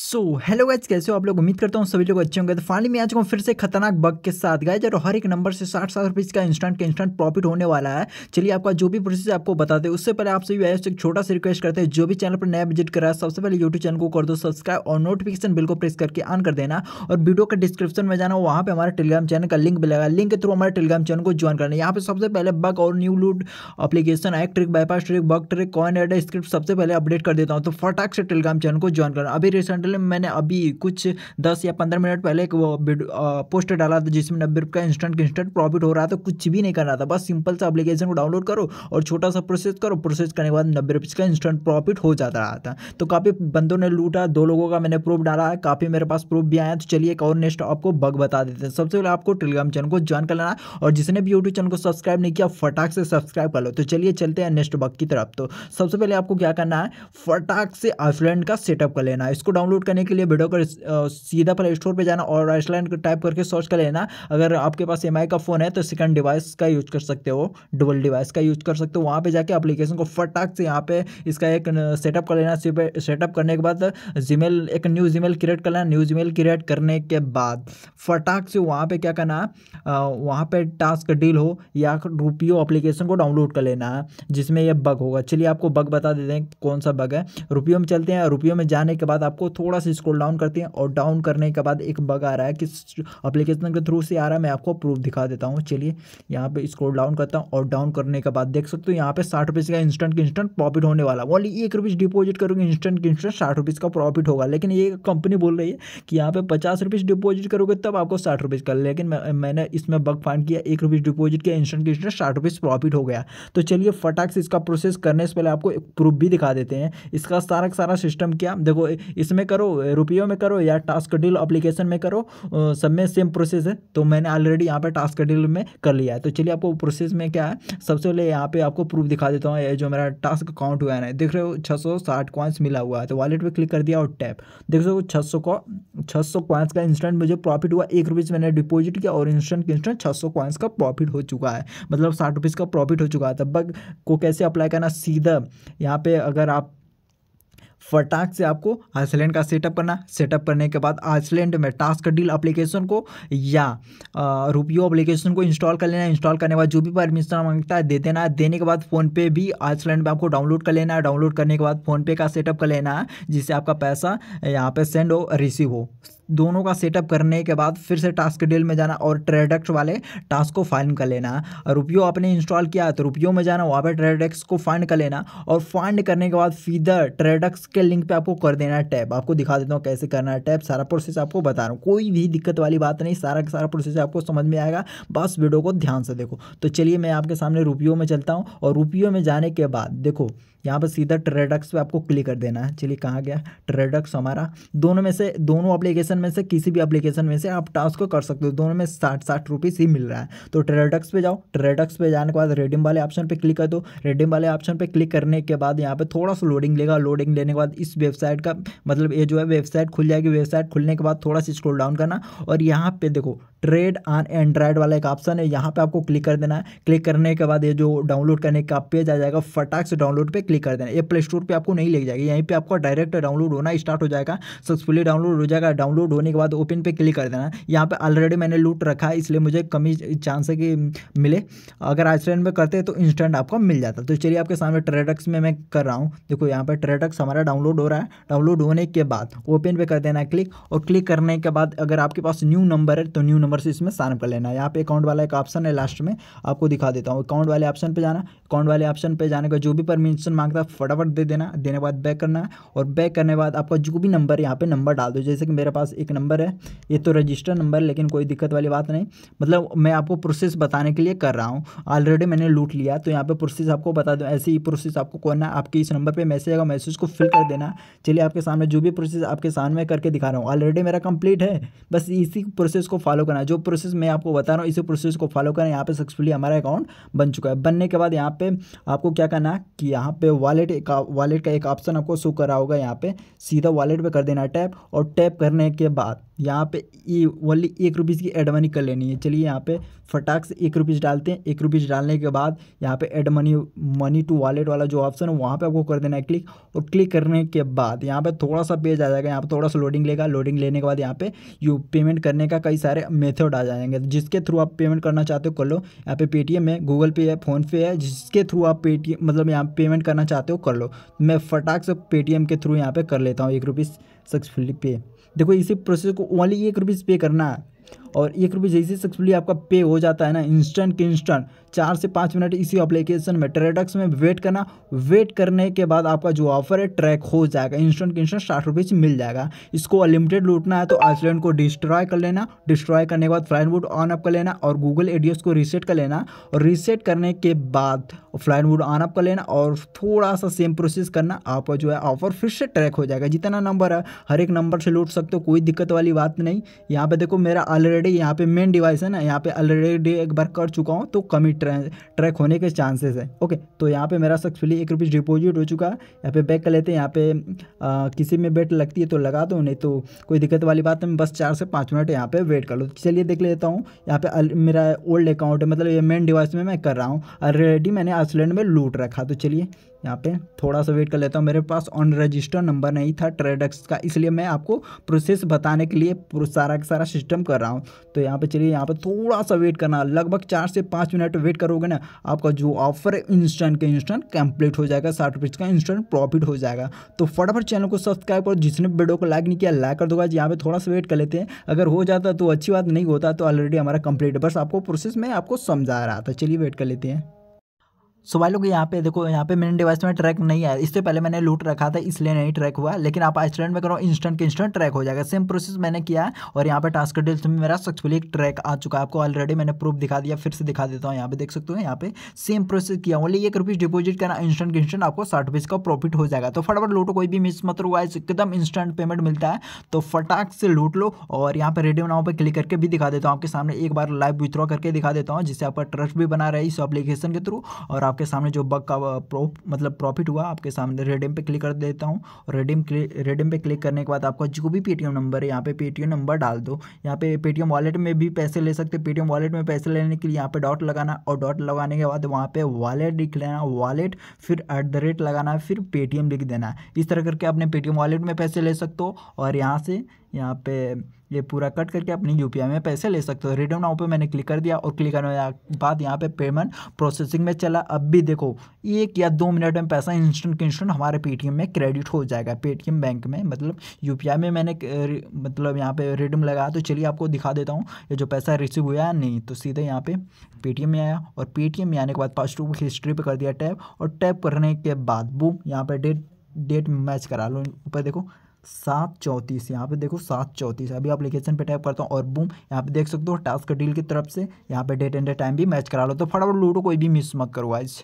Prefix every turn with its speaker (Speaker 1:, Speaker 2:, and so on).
Speaker 1: So hello guys, कैसे हो आप लोग? उम्मीद करता हूँ सभी लोग अच्छे होंगे। तो फाइनली मैं आज को फिर से खतरनाक बग के साथ गए जब हर एक नंबर से साठ साठ रुपीज़ का इंस्टेंट का इंस्टेंट प्रॉफिट होने वाला है। चलिए आपका जो भी प्रोसेस आपको बताते हैं उससे पहले आपसे भी एक छोटा सा रिक्वेस्ट करते हैं। जो भी चैनल पर नया विज़िट करा है, सबसे पहले यूट्यूब चैनल को कर दो सब्सक्राइब और नोटिफिकेशन बिल को प्रेस करके ऑन कर देना। और वीडियो का डिस्क्रिप्शन में जाना, वहाँ पर हमारे टेलीग्राम चैनल का लिंक मिलेगा। लिंक के थ्रू हमारे टेलीग्राम चैनल को ज्वाइन करना। यहाँ पर सबसे पहले बग और new loot application act trick bypass trick bug trick coin add script सबसे पहले अपडेट कर देता हूँ। तो फटाक से टेलीग्राम चैनल को ज्वाइन करना। अभी रिसेंटली मैंने अभी कुछ दस या पंद्रह मिनट पहले एक पोस्ट डाला था जिसमें नब्बे रुपये का इंस्टेंट इंस्टेंट प्रॉफिट हो रहा था, कुछ भी नहीं करना था। बस सिंपल सा अप्लीकेशन को डाउनलोड करो और छोटा सा प्रोसेस करो। प्रोसेस करने के बाद नब्बे रुपये का इंस्टेंट प्रॉफिट हो जाता रहा था। तो काफ़ी बंदों ने लूटा, दो लोगों का मैंने प्रूफ डाला है काफ़ी मेरे पास प्रूफ भी आया। तो चलिए एक और नेक्स्ट आपको बग बता देते हैं। सबसे पहले आपको टेलीग्राम चैनल को ज्वाइन कर लेना और जिसने भी यूट्यूब चैनल को सब्सक्राइब नहीं किया, फटाक से सब्सक्राइब कर लो। तो चलिए चलते हैं नेक्स्ट बग की तरफ़। तो सबसे पहले आपको क्या करना है? फटाक से आइसलैंड का सेटअप कर लेना है। इसको डाउनलोड करने के लिए वीडियो को सीधा प्ले स्टोर पर जाना और आइसलैंड टाइप करके सर्च कर लेना। अगर आपके पास एमआई का फ़ोन है तो सेकंड डिवाइस का यूज़ कर सकते हो डबल डिवाइस का यूज़ कर सकते हो। वहाँ पर जाके एप्लीकेशन को फटाक से यहाँ पे इसका एक सेटअप कर लेना। सेटअप करने के बाद जीमेल एक न्यू जीमेल क्रिएट कर लेना न्यू जीमेल क्रिएट करने के बाद फटाक से वहाँ पे क्या करना वहाँ पे टास्क डील हो या रुपयो एप्लीकेशन को डाउनलोड कर लेना है जिसमें यह बग होगा। चलिए आपको बग बता देते हैं कौन सा बग है। रुपयों में चलते हैं। रुपयों में जाने के बाद आपको थोड़ा सा स्क्रॉल डाउन करते हैं और डाउन करने के बाद एक बग आ रहा है किस अप्लीकेशन के थ्रू से आ रहा है, मैं आपको प्रूफ दिखा देता हूँ। चलिए, यहाँ पे स्क्रॉल डाउन करता हूँ और डाउन करने के बाद देख सकते हो यहाँ पे साठ रुपीज़ का इंस्टेंट इंस्टेंट प्रॉफिट होने वाला। ओनली एक रुपीज़ डिपॉजिट करोगे इंस्टेंट इंस्टेंट साठ रुपीज़ का प्रॉफिट होगा। लेकिन ये कंपनी बोल रही है कि यहाँ पे पचास रुपीज़ डिपॉजिट करोगे, तब आपको साठ रुपीज़ का। लेकिन मैंने इसमें बग फाइंड किया, एक रुपीज़ डिपॉजिट किया इंस्टेंट इंस्टेंट साठ रुपीज़ प्रॉफिट हो गया। तो चलिए, फटाक से इसका प्रोसेस करने से पहले आपको प्रूफ भी दिखा देते हैं। इसका सारा सारा सिस्टम क्या? देखो, इसमें करो, रुपयों में करो या टास्क डील अप्लीकेशन में करो सब में सेम प्रोसेस है तो मैंने ऑलरेडी यहाँ पे टास्क डील में कर लिया है। तो चलिए आपको प्रोसेस में क्या है, सबसे पहले यहाँ पे आपको प्रूफ दिखा देता हूँ जो मेरा टास्क काउंट हुआ है ना, देख रहे हो छः सौ साठ मिला हुआ है तो वॉलेट पे क्लिक कर दिया और टैप देख रहे हो छः सौ को छः सौ कॉइन्स का इंस्टेंट मुझे प्रॉफिट हुआ, एक रुपीज़ मैंने डिपॉजिट किया और इंस्टेंट इंस्टेंट छः सौ कॉइन्स का प्रॉफिट हो चुका है। मतलब साठ रुपीज़ का प्रॉफिट हो चुका है, तब बग को कैसे अप्लाई करना, सीधा यहाँ पे अगर आप फटाक से आपको आइसलैंड का सेटअप करना सेटअप करने के बाद आइसलैंड में टास्क डील एप्लीकेशन को या रुपयो अप्लीकेशन को इंस्टॉल कर लेना इंस्टॉल करने के बाद जो भी परमिशन माँगता है, दे देना है। देने के बाद फ़ोनपे भी आइसलैंड में आपको डाउनलोड कर लेना है। डाउनलोड करने के बाद फ़ोनपे का सेटअप कर लेना है, जिससे आपका पैसा यहाँ पर सेंड हो, रिसीव हो। दोनों का सेटअप करने के बाद फिर से टास्क डील में जाना और ट्रेडक्स वाले टास्क को फाइंड कर लेना। रुपयो आपने इंस्टॉल किया है तो रुपयो में जाना, वहाँ पर ट्रेडक्स को फाइंड कर लेना और फाइंड करने के बाद फीदर ट्रेडक्स के लिंक पे आपको कर देना है टैप आपको दिखा देता हूँ कैसे करना है टैप सारा प्रोसेस आपको बता रहा हूँ। कोई भी दिक्कत वाली बात नहीं, सारा का सारा प्रोसेस आपको समझ में आएगा। बस वीडियो को ध्यान से देखो। तो चलिए मैं आपके सामने रुपयो में चलता हूँ और रुपयो में जाने के बाद देखो, यहाँ पर सीधा ट्रेडक्स पे आपको क्लिक कर देना है। चलिए कहाँ गया? ट्रेडक्स हमारा। दोनों में से, दोनों एप्लीकेशन में से किसी भी एप्लीकेशन में से आप टास्क को कर सकते हो। दोनों में साठ साठ रुपीज़ ही मिल रहा है। तो ट्रेडक्स पे जाओ। ट्रेडक्स पे जाने के बाद रेडियम वाले ऑप्शन पे क्लिक कर। दो रेडियम वाले ऑप्शन पे क्लिक करने के बाद यहाँ पे थोड़ा सा लोडिंग लेगा। लोडिंग लेने के बाद इस वेबसाइट का मतलब ये जो है वेबसाइट खुल जाएगी। वेबसाइट खुलने के बाद थोड़ा सा स्क्रोल डाउन करना। और यहाँ पे देखो ट्रेड ऑन एंड्रॉयड वाला एक ऑप्शन है। यहाँ पे आपको क्लिक कर देना है। क्लिक करने के बाद ये जो डाउनलोड करने का पेज आ जाएगा, फटाक से डाउनलोड पे क्लिक कर देना। ये प्ले स्टोर पे आपको नहीं ले जाएगी। यहीं पे आपको डायरेक्ट डाउनलोड होना स्टार्ट हो जाएगा। सक्सेसफुली डाउनलोड हो जाएगा। डाउनलोड होने के बाद ओपन पे क्लिक कर देना। यहाँ पे ऑलरेडी मैंने लूट रखा है, इसलिए मुझे कमी चांस है कि मिले। अगर आइसलैंड में करते तो इंस्टेंट आपको मिल जाता। तो चलिए आपके सामने ट्रेडक्स में मैं कर रहा हूँ। देखो यहाँ पर ट्रेडक्स हमारा डाउनलोड हो रहा है। डाउनलोड होने के बाद ओपन पे कर देना क्लिक। और क्लिक करने के बाद अगर आपके पास न्यू नंबर है तो न्यू नंबर से इसमें साइन कर लेना है। यहाँ पे अकाउंट वाला एक ऑप्शन है लास्ट में, आपको दिखा देता हूँ। अकाउंट वाले ऑप्शन पे जाना अकाउंट वाले ऑप्शन पे जाने का जो भी परमिशन माँगता है, फटाफट दे देना, देने के बाद बैक करना है। और बैक करने के बाद आपका जो भी नंबर यहाँ पे नंबर डाल दो। जैसे कि मेरे पास एक नंबर है, ये तो रजिस्टर नंबर लेकिन कोई दिक्कत वाली बात नहीं। मतलब मैं आपको प्रोसेस बताने के लिए कर रहा हूँ। ऑलरेडी मैंने लूट लिया तो यहाँ पे प्रोसेस आपको बता दो। ऐसे ही प्रोसेस आपको करना है। आपके इस नंबर पर मैसेज आएगा मैसेज को फिल कर देना। चलिए आपके सामने जो भी प्रोसेस आपके सामने करके दिखा रहा हूँ। ऑलरेडी मेरा कंप्लीट है। बस इसी प्रोसेस को फॉलो करना। करना है। जो प्रोसेस मैं आपको बता रहा हूँ, इसी प्रोसेस को फॉलो करें। यहाँ पे सक्सेसफुली हमारा अकाउंट बन चुका है। बनने के बाद यहाँ पे आपको क्या करना है कि यहाँ पे वॉलेट एक वॉलेट का एक ऑप्शन आपको शो करा होगा यहाँ पे। सीधा वॉलेट पे कर देना है टैप और टैप करने के बाद यहाँ पे ये ओनली एक रुपीज़ की एड मनी कर लेनी है। चलिए यहाँ पे फटाक से एक रुपीज़ डालते हैं। एक रुपीज़ डालने के बाद यहाँ पे add money money to wallet वाला जो ऑप्शन है, वहाँ पे आपको कर देना है क्लिक और क्लिक करने के बाद यहाँ पे थोड़ा सा पेज आ जाएगा। यहाँ पे थोड़ा सा लोडिंग लेगा। लोडिंग लेने के बाद यहाँ पे यू पेमेंट करने का कई सारे मेथड आ जाएँगे। जिसके थ्रू आप पेमेंट करना चाहते हो, कर लो। यहाँ पे पेटीएम है गूगल पे है फ़ोनपे है, जिसके थ्रू आप पेटीएम मतलब यहाँ पेमेंट करना चाहते हो, कर लो। मैं फटाक से पेटीएम के थ्रू यहाँ पे कर लेता हूँ एक रुपीज़ सक्सेसफुली पे देखो इसी प्रोसेस को ओनली एक रुपीज़ पे करना और एक रुपये जैसे सक्सेसफुली आपका पे हो जाता है ना इंस्टेंट के इंस्टेंट चार से पाँच मिनट इसी एप्लीकेशन में ट्रेडक्स में वेट करना। वेट करने के बाद आपका जो ऑफ़र है ट्रैक हो जाएगा इंस्टेंट के इंस्टेंट साठ रुपये मिल जाएगा। इसको अनलिमिटेड लूटना है तो आइसलैंड को डिस्ट्रॉय कर लेना। डिस्ट्रॉय करने के बाद फ्लाइन वुड ऑन अप कर लेना और गूगल एडियस को रीसेट कर लेना। और रीसेट करने के बाद फ्लाइन वुड ऑन अप कर लेना और थोड़ा सा सेम प्रोसेस करना आपका जो है ऑफ़र फिर से ट्रैक हो जाएगा। जितना नंबर है हर एक नंबर से लूट सकते हो कोई दिक्कत वाली बात नहीं। यहाँ पे देखो मेरा ऑलरेडी यहाँ पे मेन डिवाइस है ना यहाँ पे ऑलरेडी एक बार कर चुका हूँ तो कमी ट्रैक होने के चांसेस है। ओके तो यहाँ पे मेरा सक्सेसफुली एक रुपीज़ डिपोजिट हो चुका है। यहाँ पे बैक कर लेते हैं यहाँ पे आ, किसी में बेट लगती है तो लगा दो नहीं तो कोई दिक्कत वाली बात नहीं बस चार से पाँच मिनट यहाँ पे वेट कर लो। चलिए देख लेता हूँ यहाँ पे मेरा ओल्ड अकाउंट है मतलब ये मेन डिवाइस में मैं कर रहा हूँ। ऑलरेडी मैंने आइसलैंड में लूट रखा। तो चलिए, यहाँ पे थोड़ा सा वेट कर लेता हूँ। मेरे पास ऑन नंबर नहीं था ट्रेडक्स का, इसलिए मैं आपको प्रोसेस बताने के लिए सारा का सारा सिस्टम कर रहा हूँ। तो यहाँ पे चलिए, यहाँ पे थोड़ा सा वेट करना। लगभग चार से पाँच मिनट वेट करोगे ना, आपका जो ऑफ़र है इंस्टेंट के इंस्टेंट कंप्लीट हो जाएगा। साठ रुपीज़ का इंस्टेंट प्रॉफिट हो जाएगा। तो फटाफट चैनल को सब्सक्राइब करो। जिसने वीडियो को लाइक नहीं किया लाइक कर दोगा। यहाँ पर थोड़ा सा वेट कर लेते हैं। अगर हो जाता तो अच्छी बात, नहीं होता तो ऑलरेडी हमारा कंप्लीट बस आपको प्रोसेस में आपको समझा रहा था। चलिए वेट कर लेते हैं। सो भाई लोग, यहाँ पे देखो, यहाँ पे मेरे डिवाइस में ट्रैक नहीं आया। इससे पहले मैंने लूट रखा था, इसलिए नहीं ट्रैक हुआ। लेकिन आप आइसलैंड में करो इंस्टेंट के इंस्टेंट ट्रैक हो जाएगा। सेम प्रोसेस मैंने किया और यहाँ पे टास्क डिटेल्स में मेरा सक्सेसफुली एक ट्रैक आ चुका है। आपको ऑलरेडी मैंने प्रूफ दिखा दिया, फिर से दिखा देता हूँ। यहाँ पे देख सकते हो, यहाँ पे सेम प्रोसेस किया ओनली एक रुपीज़ डिपोजिट करना इंस्टेंट इंस्टेंट आपको साठ रुपीज़ का प्रॉफिट हो जाएगा। तो फटाफट लूटो कोई भी मिस मत हुआ एकदम इंस्टेंट पेमेंट मिलता है। तो फटाक से लूट लो और यहाँ पे रेडियो नाव पर क्लिक करके भी दिखा देता हूँ। आपके सामने एक बार लाइव विथ्रॉ करके दिखा देता हूँ, जिससे आपका ट्रस्ट भी बना रहे इस एप्लीकेशन के थ्रू और आपके सामने जो बग का प्रो मतलब प्रॉफिट हुआ, आपके सामने रेडियम पे क्लिक कर देता हूँ और रेडियम रेडीम पे क्लिक करने के बाद आपका जो भी पेटीएम नंबर है, यहाँ पे पेटीएम नंबर डाल दो। यहाँ पे पेटीएम वॉलेट में भी पैसे ले सकते पेटीएम वॉलेट में पैसे लेने के लिए यहाँ पे डॉट लगाना और डॉट लगाने के बाद वहाँ पे वॉलेट लिख लेना वॉलेट फिर एट द रेट लगाना, फिर पेटीएम लिख देना। इस तरह करके अपने पेटीएम वॉलेट में पैसे ले सकते हो और यहाँ से यहाँ पे ये पूरा कट करके अपनी यूपीआई में पैसे ले सकते हो। रिडम नाउ पे मैंने क्लिक कर दिया और क्लिक करने के बाद यहाँ पे पेमेंट प्रोसेसिंग में चला। अब भी देखो, एक या दो मिनट में पैसा इंस्टेंट के इंस्टेंट हमारे पेटीएम में क्रेडिट हो जाएगा। पेटीएम बैंक में मतलब यूपीआई में मैंने मतलब यहाँ पे रिडम लगाया। तो चलिए आपको दिखा देता हूँ, ये जो पैसा रिसीव हुआ नहीं तो सीधे यहाँ पे पेटीएम में आया और पेटीएम में आने के बाद फ़र्स्ट हिस्ट्री पर कर दिया टैप और टैप करने के बाद बुम यहाँ पर डेट डेट मैच करा लो। ऊपर देखो सात चौंतीस यहाँ पे देखो सात चौंतीस अभी एप्लीकेशन पे टाइप करता हूँ और बूम यहाँ पे देख सकते हो टास्क डील की तरफ़ से यहाँ पे डेट एंड टाइम भी मैच करा लो। तो फटाफट लूडो कोई भी मिस मत करो आज